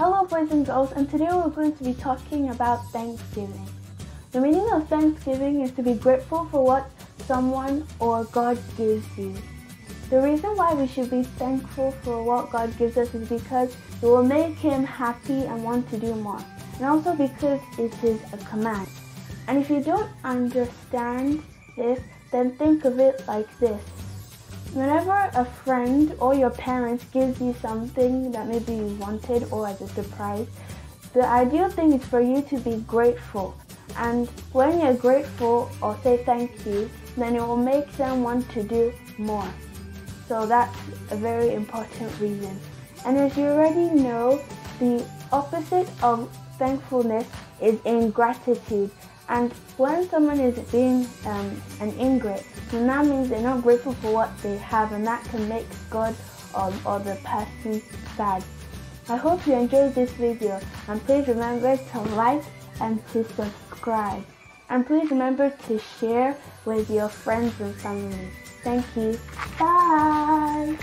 Hello boys and girls and today we're going to be talking about Thanksgiving. The meaning of Thanksgiving is to be grateful for what someone or God gives you. The reason why we should be thankful for what God gives us is because it will make Him happy and want to do more. And also because it is a command. And if you don't understand this, then think of it like this. Whenever a friend or your parents gives you something that maybe you wanted or as a surprise, the ideal thing is for you to be grateful. And when you're grateful or say thank you, then it will make them want to do more. So that's a very important reason. And as you already know, the opposite of thankfulness is ingratitude. And when someone is being um, an ingrate, then that means they're not grateful for what they have, and that can make God um, or the person sad. I hope you enjoyed this video, and please remember to like and to subscribe. And please remember to share with your friends and family. Thank you. Bye.